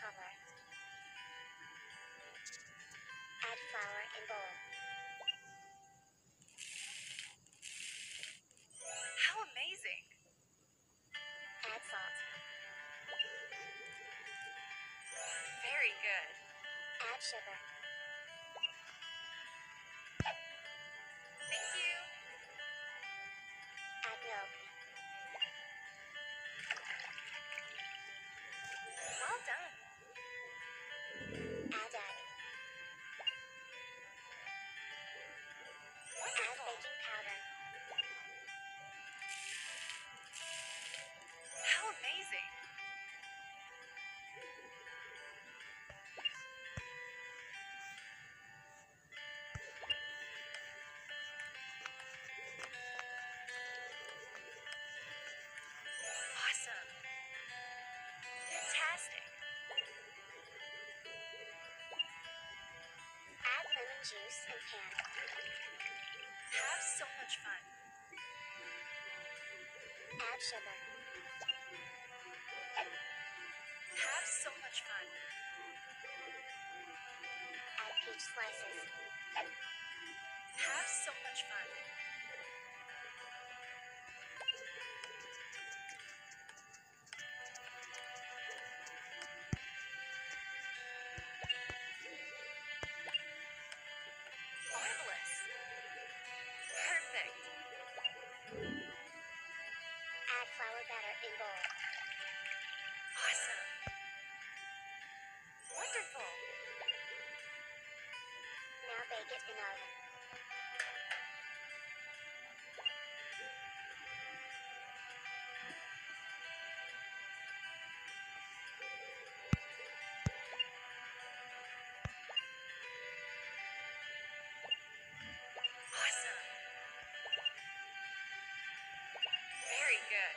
cover. Add flour in bowl. How amazing! Add salt. Very good. Add sugar. Fantastic! Add lemon juice and pan. Have so much fun. Add sugar. Have so much fun. Add peach slices. Have so much fun. Add flour batter in bowl. Awesome. Wonderful. Now bake it in oven. Very good.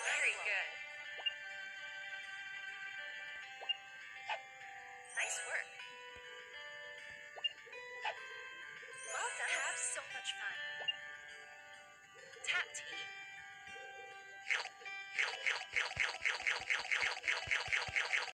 Very good. Nice work. Well done. Have so much fun. Tap tea.